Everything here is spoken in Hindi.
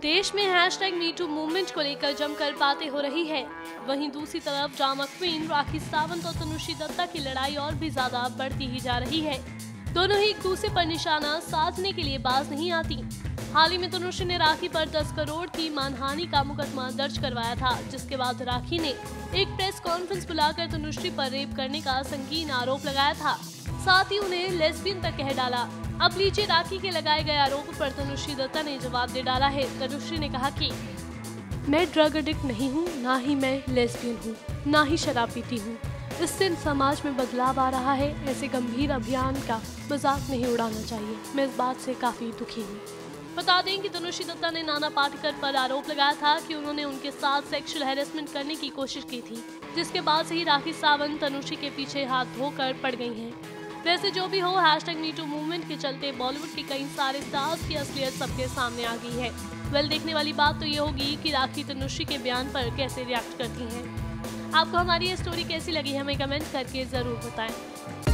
देश में हैश टैग मीटू मूवमेंट को लेकर जमकर बातें हो रही है। वहीं दूसरी तरफ़ ड्रामा क्वीन राखी सावंत और तनुषी दत्ता की लड़ाई और भी ज़्यादा बढ़ती ही जा रही है। दोनों ही एक दूसरे पर निशाना साधने के लिए बाज नहीं आती। हाल ही में तनुश्री ने राखी पर 10 करोड़ की मानहानि का मुकदमा दर्ज करवाया था, जिसके बाद राखी ने एक प्रेस कॉन्फ्रेंस बुलाकर तनुश्री पर रेप करने का संगीन आरोप लगाया था। साथ ही उन्हें लेस्बियन तक कह डाला। अब लीजिए राखी के लगाए गए आरोप पर तनुश्री दत्ता ने जवाब दे डाला है। तनुश्री ने कहा कि, मैं ड्रग एडिक्ट नहीं हूँ, ना ही मैं लेस्बियन हूँ, ना ही शराब पीती हूँ। इससे समाज में बदलाव आ रहा है। ऐसे गंभीर अभियान का मज़ाक नहीं उड़ाना चाहिए। मैं इस बात से काफ़ी दुखी हूँ। बता दें कि तनुश्री दत्ता ने नाना पाटेकर पर आरोप लगाया था कि उन्होंने उनके साथ सेक्सुअल हैरेसमेंट करने की कोशिश की थी, जिसके बाद से ही राखी सावंत तनुश्री के पीछे हाथ धोकर पड़ गई हैं। वैसे जो भी हो हैशटैग मीटू मूवमेंट के चलते बॉलीवुड के कई सारे स्टार्स की असलियत सबके सामने आ गई है। वेल देखने वाली बात तो ये होगी कि राखी तनुषी के बयान पर कैसे रिएक्ट करती हैं। आपको हमारी ये स्टोरी कैसी लगी हमें कमेंट करके ज़रूर बताएँ।